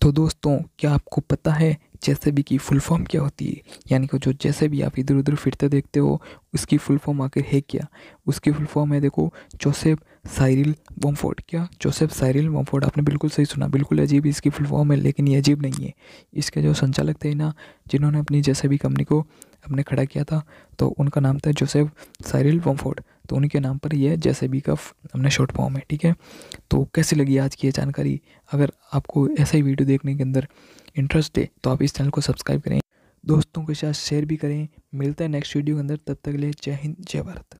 तो दोस्तों, क्या आपको पता है जैसे भी की फुल फॉर्म क्या होती है? यानी कि जो जैसे भी आप इधर उधर फिरते देखते हो, उसकी फुल फॉर्म आखिर है क्या? उसकी फुल फॉर्म है देखो जोसेफ साइरिल वॉमफोर्ड क्या? जोसेफ साइरिल वॉमफोर्ड आपने बिल्कुल सही सुना, बिल्कुल अजीब इसकी फुल फॉर्म है, लेकिन ये अजीब नहीं है। इसके जो संचालक थे ना, जिन्होंने अपनी जैसे भी कंपनी को अपने खड़ा किया था तो उनका नाम था जोसेफ साइरिल वॉमफोर्ड तो उनके नाम पर यह जैसे भी का हमने शॉर्ट फॉर्म है, ठीक है? तो कैसी लगी आज की ये जानकारी? अगर आपको ऐसा ही वीडियो देखने के अंदर इंटरेस्ट है तो आप इस चैनल को सब्सक्राइब करें। दोस्तों के साथ शेयर भी करें। मिलता है नेक्स्ट वीडियो के अंदर, तब तक ले जय हिंद, जय भारत।